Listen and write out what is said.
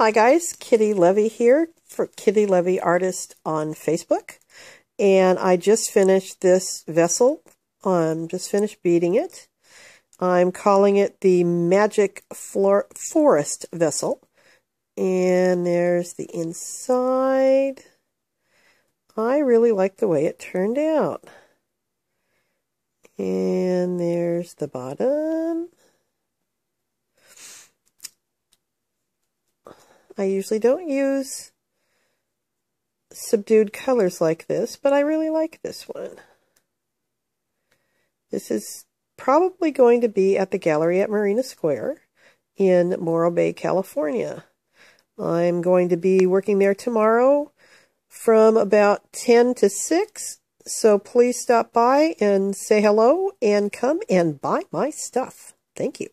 Hi guys, Kitty Levee here for Kitty Levee Artist on Facebook. And I just finished this vessel. I'm just finished beading it. I'm calling it the Magic Flor Forest Vessel. And there's the inside. I really like the way it turned out. And there's the bottom. I usually don't use subdued colors like this, but I really like this one. This is probably going to be at the gallery at Marina Square in Morro Bay, California. I'm going to be working there tomorrow from about 10 to 6, so please stop by and say hello and come and buy my stuff. Thank you.